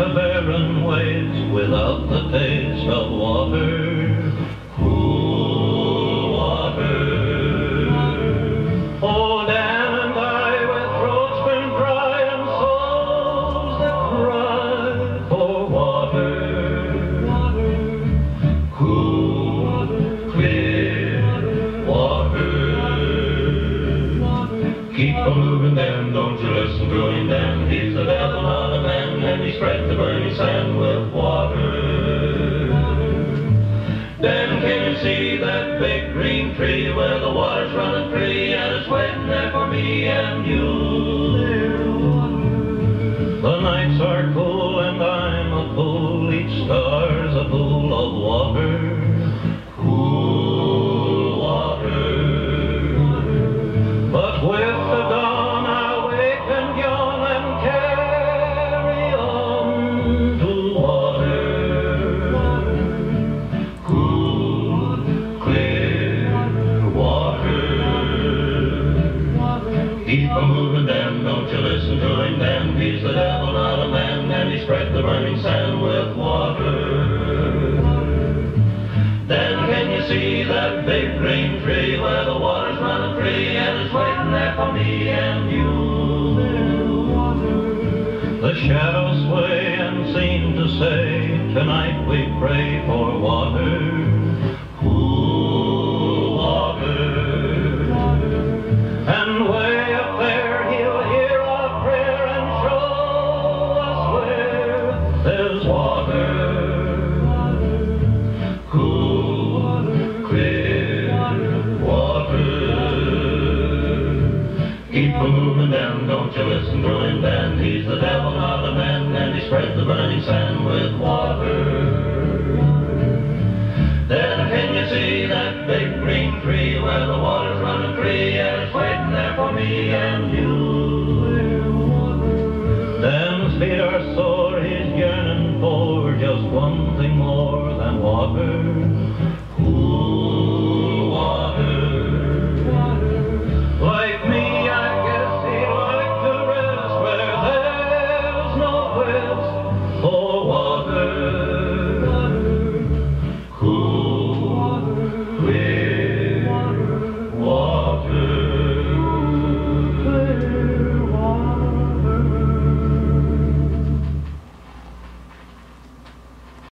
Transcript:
the barren ways without the taste of water. Cool water. Oh, Dan and I with throats dry and souls that for water. Water. Cool, clear water. Keep on moving, Dan. Don't you listen to him, Dan. He's the devil and he spread the burning sand with water. Then can you see that big green tree where the water's running free and it's waiting there for me and you? The burning sand with water. Then can you see that big green tree where the water's running free and it's waiting there for me and you? The shadows sway and seem to say, tonight we pray for water, Keep moving down, don't you listen to him then. He's the devil, not a man, and he spreads the burning sand with water. Then can you see that big green tree where the water's running free and it's waiting there for me and you?